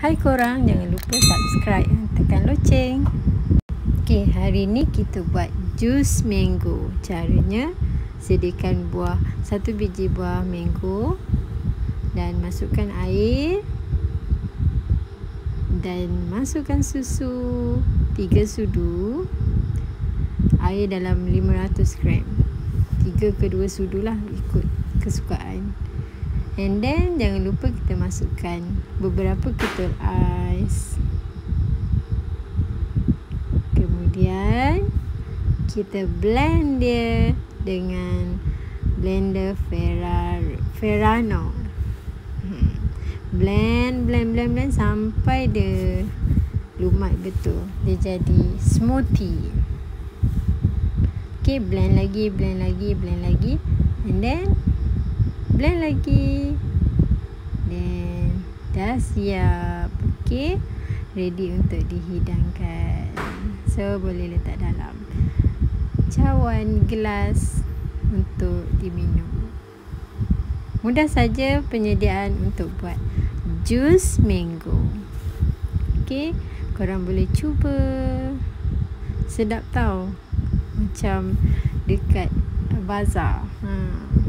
Hai korang, jangan lupa subscribe dan tekan loceng. Okey, hari ni kita buat jus mango. Caranya, sediakan buah, satu biji buah mango dan masukkan air dan masukkan susu 3 sudu air dalam 500 gram 3 ke 2 sudu lah ikut kesukaan and then jangan lupa kita masukkan beberapa ketul ais. Kemudian kita blend dia dengan blender Ferrari Ferrano. Hmm. blend blend blend blend sampai dia lumat betul. Dia jadi smoothie. Okay blend lagi blend lagi blend lagi. And then blend lagi. Then dah siap. Okey. Ready untuk dihidangkan. So boleh letak dalam cawan gelas untuk diminum. Mudah saja penyediaan untuk buat jus mango. Okey. Korang boleh cuba. Sedap tau. Macam dekat bazar. Ha